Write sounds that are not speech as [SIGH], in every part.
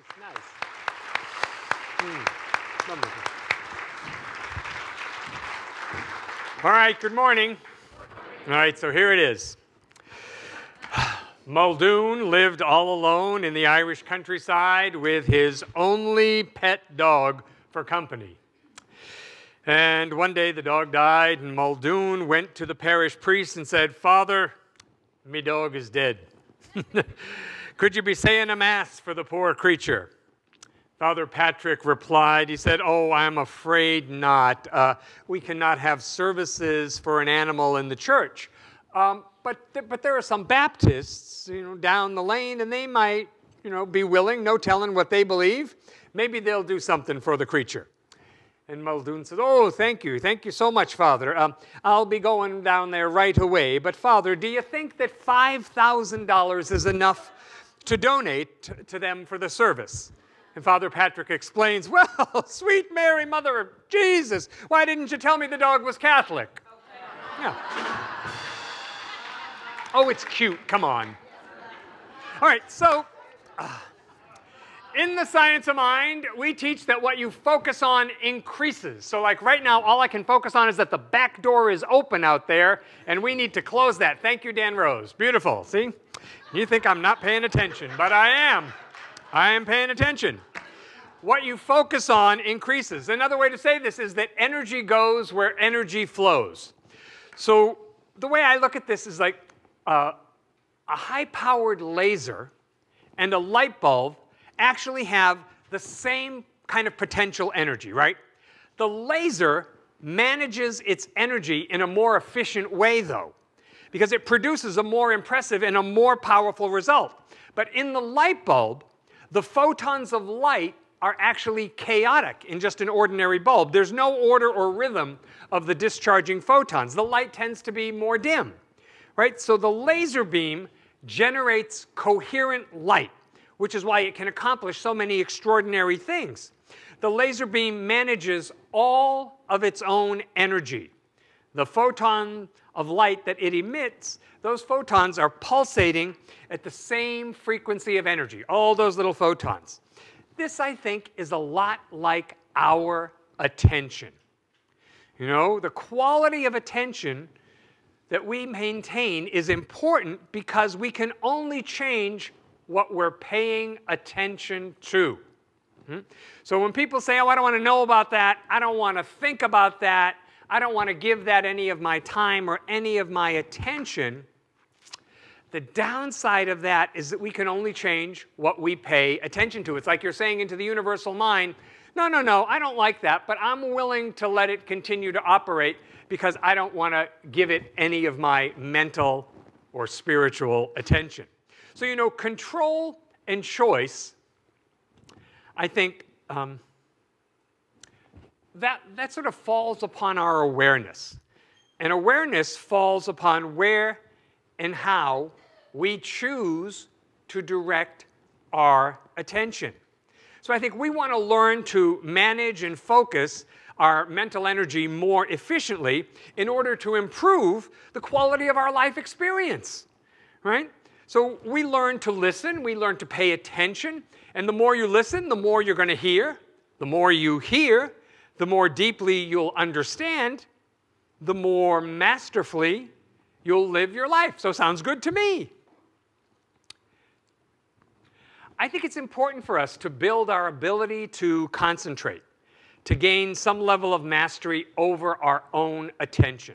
Nice, nice. Mm. All right, good morning. All right, so here it is. [SIGHS] Muldoon lived all alone in the Irish countryside with his only pet dog for company. And one day the dog died, and Muldoon went to the parish priest and said, Father, me dog is dead. [LAUGHS] Could you be saying a mass for the poor creature? Father Patrick replied, he said, Oh, I'm afraid not. Uh, we cannot have services for an animal in the church. Um, but, th- but there are some Baptists, you know, down the lane, and they might, you know, be willing, no telling what they believe. Maybe they'll do something for the creature. And Muldoon said, Oh, thank you. Thank you so much, Father. Um, I'll be going down there right away. But, Father, do you think that $5,000 is enough to donate to them for the service? And Father Patrick explains, [LAUGHS] Well, sweet Mary, Mother of Jesus, why didn't you tell me the dog was Catholic? Yeah. Oh, it's cute. Come on. All right, so uh, in the science of mind, we teach that what you focus on increases. So, like right now, all I can focus on is that the back door is open out there, and we need to close that. Thank you, Dan Rose. Beautiful. See? You think I'm not paying attention, but I am. I am paying attention. What you focus on increases. Another way to say this is that energy goes where energy flows. So the way I look at this is like uh, a high-powered laser and a light bulb actually have the same kind of potential energy, right? The laser manages its energy in a more efficient way, though, because it produces a more impressive and a more powerful result. But in the light bulb, the photons of light are actually chaotic in just an ordinary bulb. There's no order or rhythm of the discharging photons. The light tends to be more dim, right? So the laser beam generates coherent light, which is why it can accomplish so many extraordinary things. The laser beam manages all of its own energy. The photon of light that it emits, those photons are pulsating at the same frequency of energy, all those little photons. This, I think, is a lot like our attention. You know, the quality of attention that we maintain is important because we can only change what we're paying attention to. Hmm? So when people say, oh, I don't want to know about that, I don't want to think about that, I don't want to give that any of my time or any of my attention, the downside of that is that we can only change what we pay attention to. It's like you're saying into the universal mind, no, no, no, I don't like that, but I'm willing to let it continue to operate because I don't want to give it any of my mental or spiritual attention. So, you know, control and choice, I think um, that, that sort of falls upon our awareness. And awareness falls upon where and how we choose to direct our attention. So I think we want to learn to manage and focus our mental energy more efficiently in order to improve the quality of our life experience, right? So we learn to listen, we learn to pay attention, and the more you listen, the more you're going to hear. The more you hear, the more deeply you'll understand, the more masterfully you'll live your life. So sounds good to me. I think it's important for us to build our ability to concentrate, to gain some level of mastery over our own attention.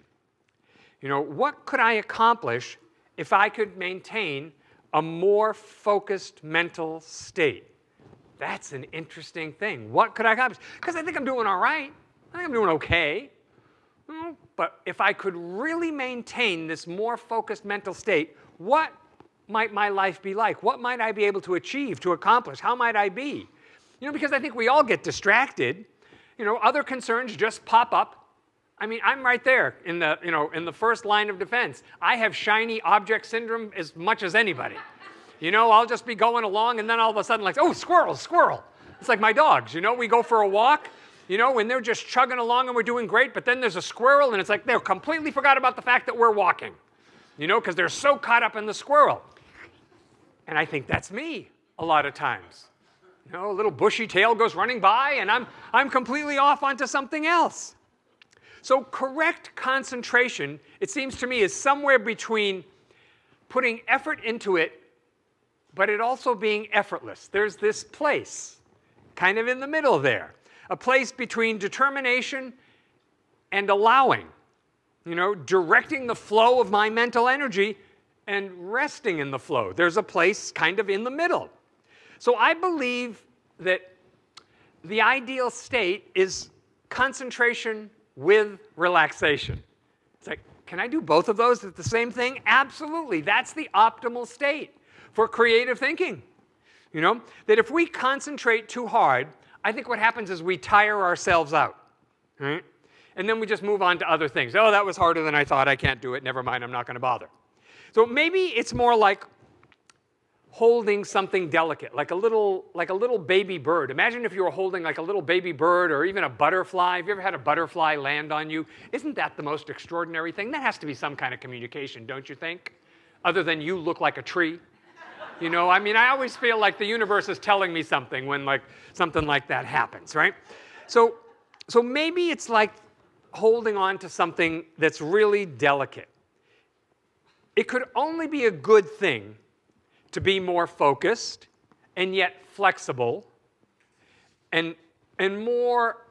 You know, what could I accomplish if I could maintain a more focused mental state? That's an interesting thing. What could I accomplish? Because I think I'm doing all right. I think I'm doing okay. Hmm, but if I could really maintain this more focused mental state, what might my life be like? What might I be able to achieve, to accomplish? How might I be? You know, because I think we all get distracted. You know, other concerns just pop up. I mean, I'm right there in the, you know, in the first line of defense. I have shiny object syndrome as much as anybody. You know, I'll just be going along and then all of a sudden like, oh, squirrel, squirrel. It's like my dogs, you know, we go for a walk, you know, when they're just chugging along and we're doing great, but then there's a squirrel and it's like they completely forgot about the fact that we're walking, you know, because they're so caught up in the squirrel. And I think that's me a lot of times. You know, a little bushy tail goes running by, and I'm, I'm completely off onto something else. So, correct concentration, it seems to me, is somewhere between putting effort into it, but it also being effortless. There's this place, kind of in the middle there, a place between determination and allowing, you know, directing the flow of my mental energy and resting in the flow. There's a place kind of in the middle. So I believe that the ideal state is concentration with relaxation. It's like, can I do both of those at the same thing? Absolutely. That's the optimal state for creative thinking. You know, that if we concentrate too hard, I think what happens is we tire ourselves out. Right? And then we just move on to other things. Oh, that was harder than I thought. I can't do it. Never mind. I'm not going to bother. So maybe it's more like holding something delicate, like a little, like a little baby bird. Imagine if you were holding like a little baby bird or even a butterfly. Have you ever had a butterfly land on you? Isn't that the most extraordinary thing? That has to be some kind of communication, don't you think? Other than you look like a tree. You know, I mean, I always feel like the universe is telling me something when like something like that happens, right? So, so maybe it's like holding on to something that's really delicate. It could only be a good thing to be more focused and yet flexible and, and more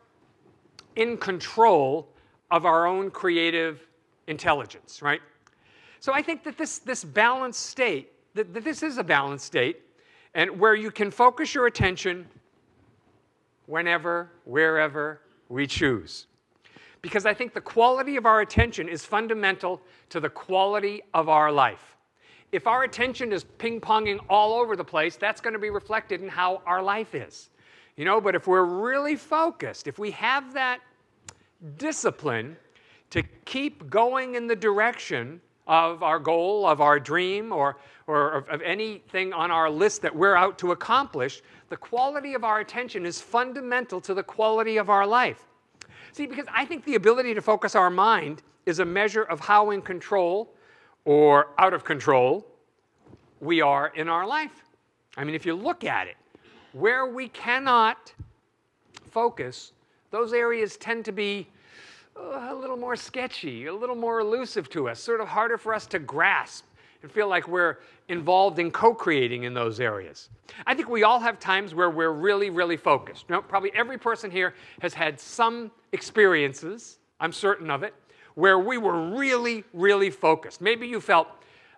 in control of our own creative intelligence, right? So I think that this, this balanced state, that, that this is a balanced state, and where you can focus your attention whenever, wherever we choose. Because I think the quality of our attention is fundamental to the quality of our life if our attention is ping ponging all over the place, that's going to be reflected in how our life is. You know, but if we're really focused, if we have that discipline to keep going in the direction of our goal, of our dream, or, or of, of anything on our list that we're out to accomplish, the quality of our attention is fundamental to the quality of our life. See, because I think the ability to focus our mind is a measure of how in control or out of control we are in our life. I mean, if you look at it, where we cannot focus, those areas tend to be uh, a little more sketchy, a little more elusive to us, sort of harder for us to grasp and feel like we're involved in co creating in those areas. I think we all have times where we're really, really focused. You know, probably every person here has had some experiences, I'm certain of it, where we were really, really focused. Maybe you felt,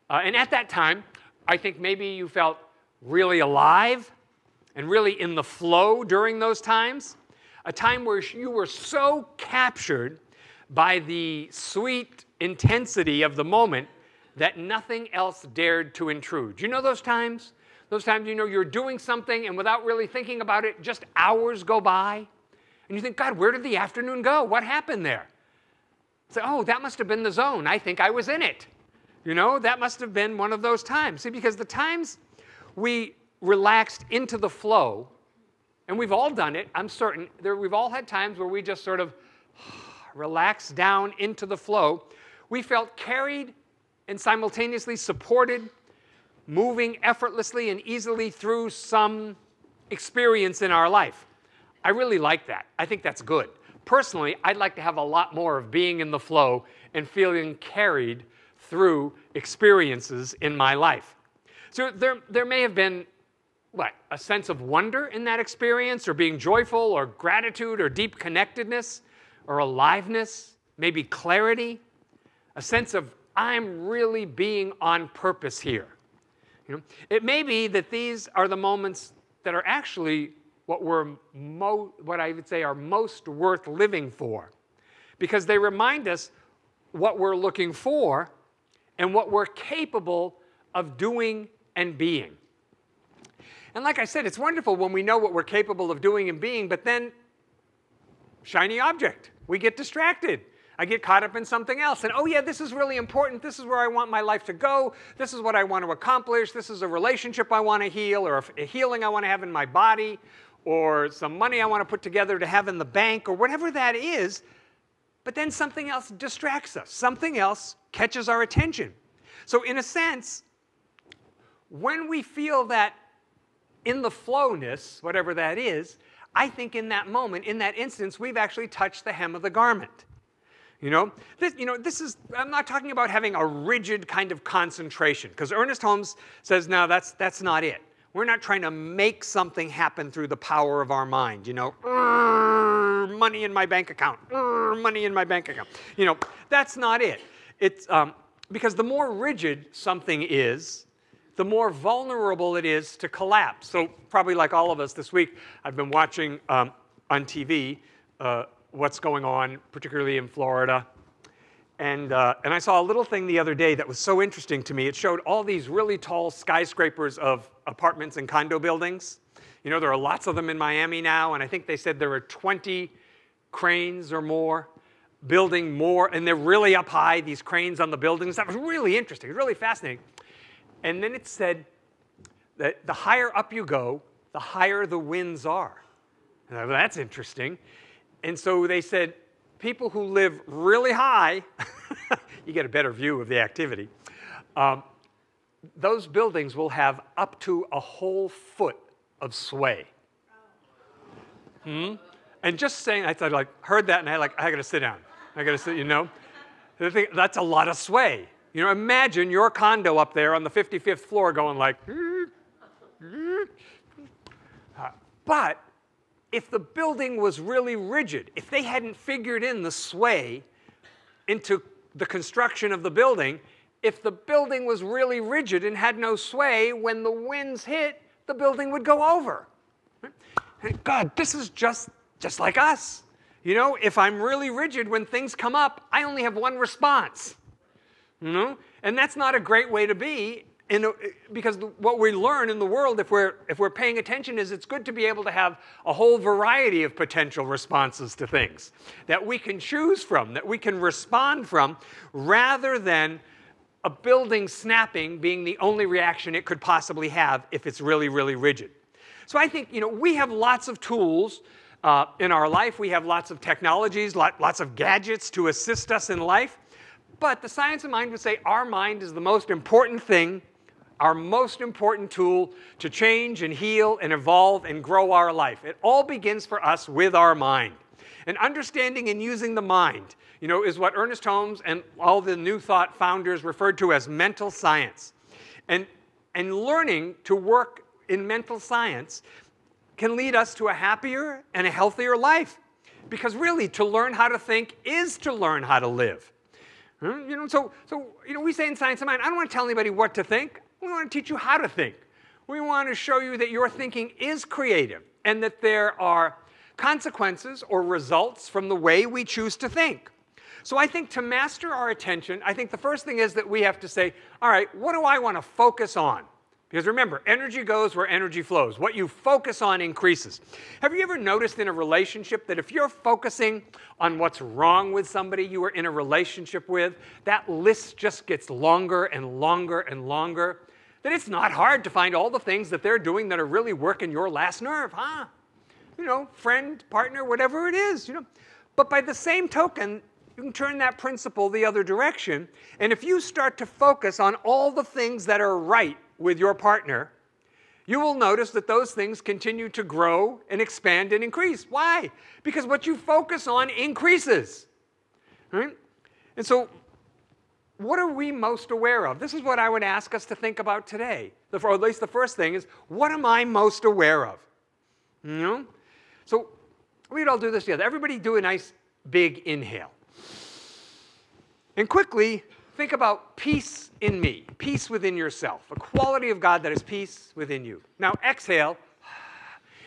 uh, and at that time, I think maybe you felt really alive and really in the flow during those times. A time where you were so captured by the sweet intensity of the moment that nothing else dared to intrude. You know those times? Those times you know you're doing something and without really thinking about it, just hours go by. And you think, God, where did the afternoon go? What happened there? Say, oh, that must have been the zone. I think I was in it. You know, that must have been one of those times. See, because the times we relaxed into the flow, and we've all done it, I'm certain, there, we've all had times where we just sort of [SIGHS] relaxed down into the flow. We felt carried and simultaneously supported, moving effortlessly and easily through some experience in our life. I really like that. I think that's good. Personally, I'd like to have a lot more of being in the flow and feeling carried through experiences in my life. So there, there may have been, what, a sense of wonder in that experience, or being joyful, or gratitude, or deep connectedness, or aliveness, maybe clarity, a sense of, I'm really being on purpose here. You know, it may be that these are the moments that are actually what, we're what I would say are most worth living for. Because they remind us what we're looking for and what we're capable of doing and being. And like I said, it's wonderful when we know what we're capable of doing and being, but then, shiny object, we get distracted. I get caught up in something else. And oh, yeah, this is really important. This is where I want my life to go. This is what I want to accomplish. This is a relationship I want to heal, or a healing I want to have in my body, or some money I want to put together to have in the bank or whatever that is. But then something else distracts us, something else catches our attention. So, in a sense, when we feel that in the flowness, whatever that is, I think in that moment, in that instance, we've actually touched the hem of the garment. You know, this, you know, this is, I'm not talking about having a rigid kind of concentration, because Ernest Holmes says, no, that's, that's not it. We're not trying to make something happen through the power of our mind, you know, money in my bank account, money in my bank account. You know, that's not it. It's um, because the more rigid something is, the more vulnerable it is to collapse. So, probably like all of us this week, I've been watching um, on TV uh, what's going on, particularly in Florida. And, uh, and I saw a little thing the other day that was so interesting to me. It showed all these really tall skyscrapers of apartments and condo buildings. You know, there are lots of them in Miami now, and I think they said there are 20 cranes or more building more, and they're really up high, these cranes on the buildings. That was really interesting, really fascinating. And then it said that the higher up you go, the higher the winds are. Well, that's interesting. And so they said, people who live really high, [LAUGHS] you get a better view of the activity, um, those buildings will have up to a whole foot of sway. Hmm? And just saying, I thought, like, heard that, and I like, I got to sit down. I got to sit, you know. Thing, That's a lot of sway. You know, imagine your condo up there on the 55th floor going like, but if the building was really rigid, if they hadn't figured in the sway into the construction of the building, if the building was really rigid and had no sway, when the winds hit, the building would go over. God, this is just, just like us. You know, if I'm really rigid when things come up, I only have one response. You know? And that's not a great way to be a, because what we learn in the world, if we're, if we're paying attention, is it's good to be able to have a whole variety of potential responses to things that we can choose from, that we can respond from, rather than a building snapping being the only reaction it could possibly have if it's really, really rigid. So I think, you know, we have lots of tools uh, in our life. We have lots of technologies, lot, lots of gadgets to assist us in life. But the science of mind would say our mind is the most important thing, our most important tool to change and heal and evolve and grow our life. It all begins for us with our mind. And understanding and using the mind you know, is what Ernest Holmes and all the New Thought founders referred to as mental science. And, and learning to work in mental science can lead us to a happier and a healthier life. Because really, to learn how to think is to learn how to live. Hmm? You know, so, so you know, we say in Science of Mind, I don't want to tell anybody what to think. We want to teach you how to think. We want to show you that your thinking is creative and that there are consequences or results from the way we choose to think. So I think to master our attention, I think the first thing is that we have to say, all right, what do I want to focus on? Because remember, energy goes where energy flows. What you focus on increases. Have you ever noticed in a relationship that if you're focusing on what's wrong with somebody you are in a relationship with, that list just gets longer and longer and longer? That it's not hard to find all the things that they're doing that are really working your last nerve, huh? You know, friend, partner, whatever it is, you know. But by the same token, you can turn that principle the other direction. And if you start to focus on all the things that are right with your partner, you will notice that those things continue to grow and expand and increase. Why? Because what you focus on increases. Right? And so, what are we most aware of? This is what I would ask us to think about today. Or at least the first thing is, what am I most aware of? You know? So, we'd all do this together. Everybody do a nice big inhale. And quickly, think about peace in me, peace within yourself, a quality of God that is peace within you. Now exhale,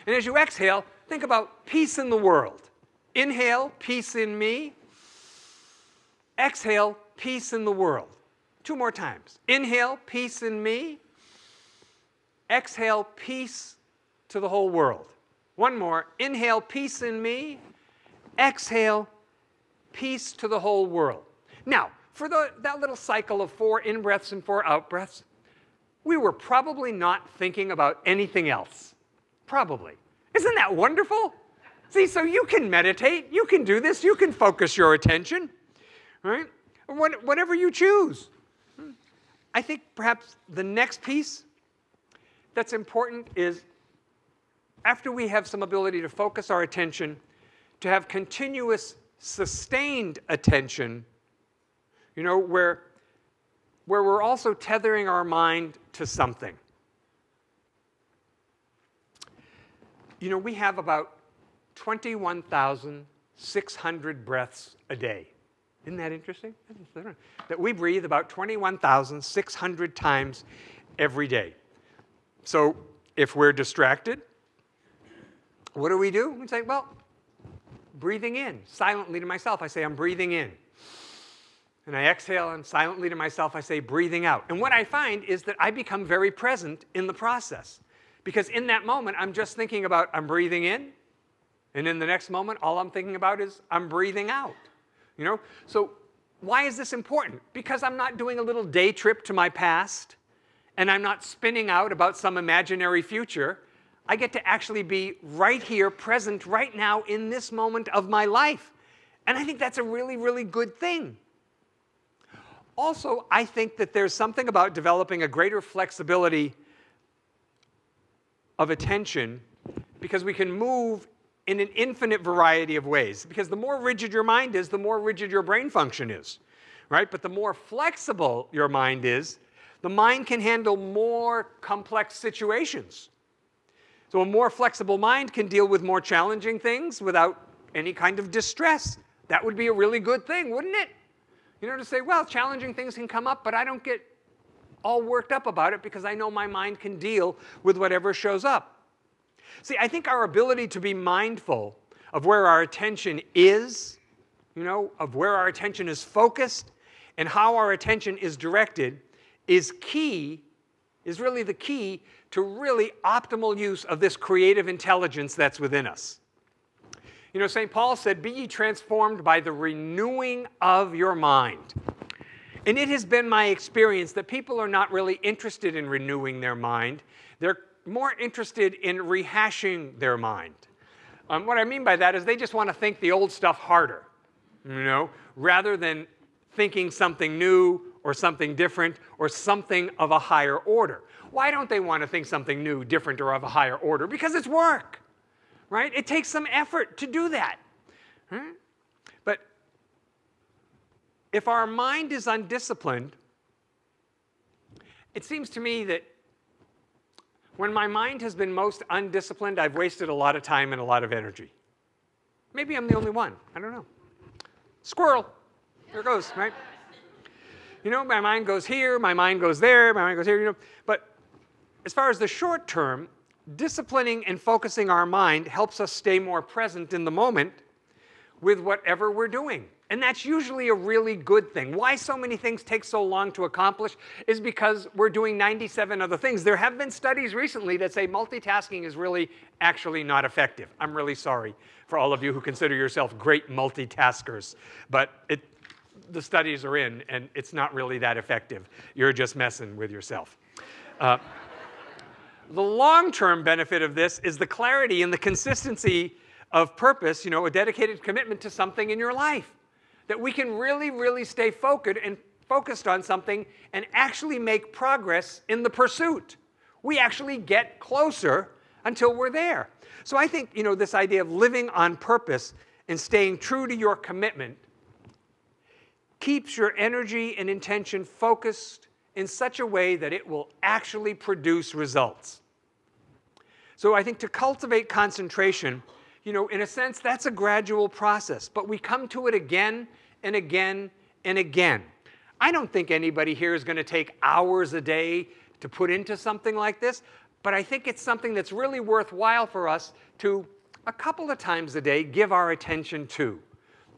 and as you exhale, think about peace in the world. Inhale, peace in me. Exhale, peace in the world. Two more times. Inhale, peace in me. Exhale, peace to the whole world. One more. Inhale, peace in me. Exhale, peace to the whole world. Now, for the, that little cycle of four in breaths and four out breaths, we were probably not thinking about anything else. Probably. Isn't that wonderful? See, so you can meditate, you can do this, you can focus your attention, right? Whatever you choose. I think perhaps the next piece that's important is after we have some ability to focus our attention, to have continuous, sustained attention, you know, where, where we're also tethering our mind to something. You know, we have about 21,600 breaths a day. Isn't that interesting? That we breathe about 21,600 times every day. So if we're distracted, what do we do? We say, well, breathing in. Silently to myself, I say, I'm breathing in. And I exhale, and silently to myself, I say, breathing out. And what I find is that I become very present in the process. Because in that moment, I'm just thinking about, I'm breathing in. And in the next moment, all I'm thinking about is, I'm breathing out. You know? So why is this important? Because I'm not doing a little day trip to my past, and I'm not spinning out about some imaginary future. I get to actually be right here, present right now in this moment of my life. And I think that's a really, really good thing. Also, I think that there's something about developing a greater flexibility of attention because we can move in an infinite variety of ways. Because the more rigid your mind is, the more rigid your brain function is, right? But the more flexible your mind is, the mind can handle more complex situations. So a more flexible mind can deal with more challenging things without any kind of distress. That would be a really good thing, wouldn't it? You know, to say, well, challenging things can come up, but I don't get all worked up about it because I know my mind can deal with whatever shows up. See, I think our ability to be mindful of where our attention is, you know, of where our attention is focused and how our attention is directed is key, is really the key to really optimal use of this creative intelligence that's within us. You know, St. Paul said, Be ye transformed by the renewing of your mind. And it has been my experience that people are not really interested in renewing their mind. They're more interested in rehashing their mind. Um, what I mean by that is they just want to think the old stuff harder, you know, rather than thinking something new or something different or something of a higher order. Why don't they want to think something new, different, or of a higher order? Because it's work, right? It takes some effort to do that. Hmm? But if our mind is undisciplined, it seems to me that when my mind has been most undisciplined, I've wasted a lot of time and a lot of energy. Maybe I'm the only one. I don't know. Squirrel. There it goes, right? You know, my mind goes here, my mind goes there, my mind goes here, you know. But as far as the short term, disciplining and focusing our mind helps us stay more present in the moment with whatever we're doing. And that's usually a really good thing. Why so many things take so long to accomplish is because we're doing 97 other things. There have been studies recently that say multitasking is really actually not effective. I'm really sorry for all of you who consider yourself great multitaskers, but it, the studies are in and it's not really that effective. You're just messing with yourself. Uh, the long term benefit of this is the clarity and the consistency of purpose, you know, a dedicated commitment to something in your life. That we can really, really stay focused and focused on something and actually make progress in the pursuit. We actually get closer until we're there. So I think, you know, this idea of living on purpose and staying true to your commitment keeps your energy and intention focused in such a way that it will actually produce results. So I think to cultivate concentration, you know, in a sense, that's a gradual process, but we come to it again and again and again. I don't think anybody here is going to take hours a day to put into something like this, but I think it's something that's really worthwhile for us to, a couple of times a day, give our attention to.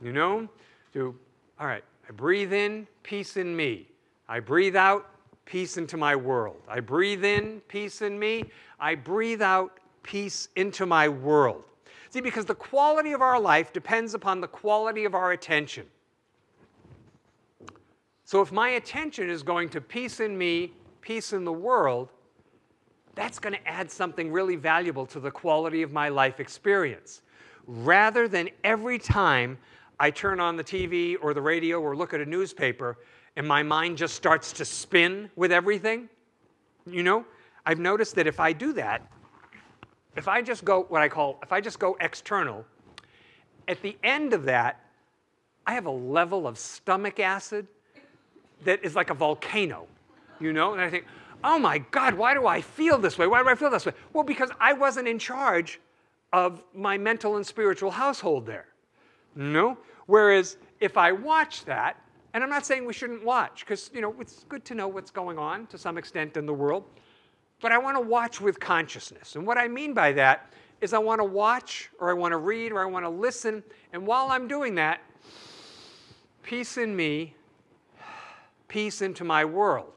You know, to, all right, I breathe in, peace in me. I breathe out, peace into my world. I breathe in, peace in me. I breathe out, peace into my world. See, because the quality of our life depends upon the quality of our attention. So if my attention is going to peace in me, peace in the world, that's going to add something really valuable to the quality of my life experience. Rather than every time I turn on the TV or the radio or look at a newspaper and my mind just starts to spin with everything, you know, I've noticed that if I do that, if I just go what I call, if I just go external, at the end of that, I have a level of stomach acid that is like a volcano, you know? And I think, oh my God, why do I feel this way? Why do I feel this way? Well, because I wasn't in charge of my mental and spiritual household there. You know? Whereas if I watch that, and I'm not saying we shouldn't watch, because you know it's good to know what's going on to some extent in the world, but I want to watch with consciousness. And what I mean by that is I want to watch, or I want to read, or I want to listen, and while I'm doing that, peace in me, peace into my world.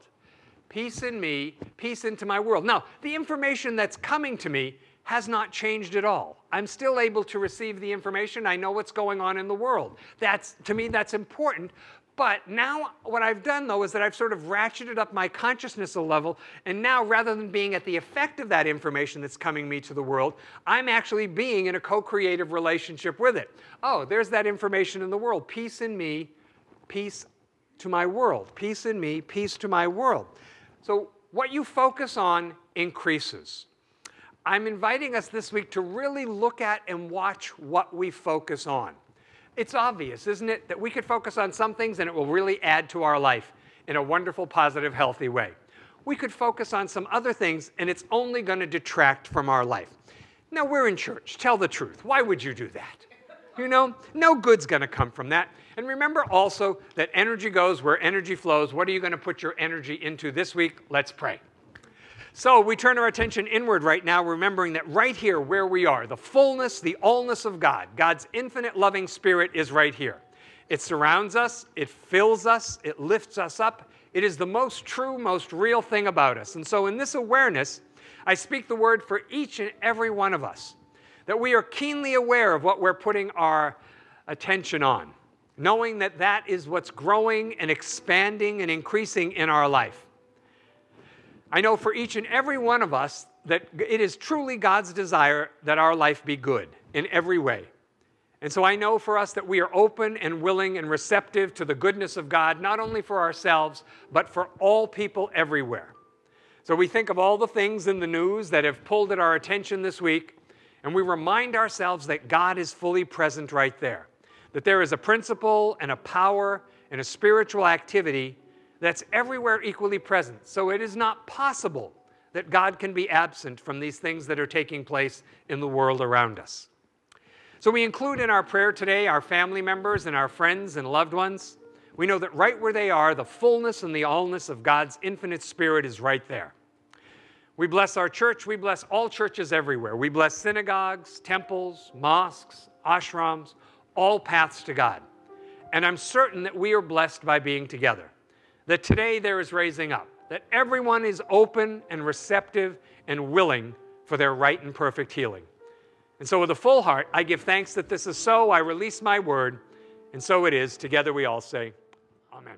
Peace in me, peace into my world. Now, the information that's coming to me has not changed at all. I'm still able to receive the information. I know what's going on in the world. That's, to me, that's important. But now what I've done though is that I've sort of ratcheted up my consciousness a level, and now rather than being at the effect of that information that's coming me to the world, I'm actually being in a co-creative relationship with it. Oh, there's that information in the world. Peace in me, peace to my world. Peace in me, peace to my world. So what you focus on increases. I'm inviting us this week to really look at and watch what we focus on. It's obvious, isn't it, that we could focus on some things and it will really add to our life in a wonderful, positive, healthy way. We could focus on some other things and it's only going to detract from our life. Now, we're in church. Tell the truth. Why would you do that? You know, no good's going to come from that. And remember also that energy goes where energy flows. What are you going to put your energy into this week? Let's pray. So we turn our attention inward right now, remembering that right here where we are, the fullness, the allness of God, God's infinite loving spirit is right here. It surrounds us, it fills us, it lifts us up. It is the most true, most real thing about us. And so in this awareness, I speak the word for each and every one of us that we are keenly aware of what we're putting our attention on, knowing that that is what's growing and expanding and increasing in our life. I know for each and every one of us that it is truly God's desire that our life be good in every way. And so I know for us that we are open and willing and receptive to the goodness of God, not only for ourselves, but for all people everywhere. So we think of all the things in the news that have pulled at our attention this week, and we remind ourselves that God is fully present right there, that there is a principle and a power and a spiritual activity that's everywhere equally present. So it is not possible that God can be absent from these things that are taking place in the world around us. So we include in our prayer today our family members and our friends and loved ones. We know that right where they are, the fullness and the allness of God's infinite spirit is right there. We bless our church. We bless all churches everywhere. We bless synagogues, temples, mosques, ashrams, all paths to God. And I'm certain that we are blessed by being together that today there is raising up, that everyone is open and receptive and willing for their right and perfect healing. And so, with a full heart, I give thanks that this is so. I release my word, and so it is. Together we all say, Amen.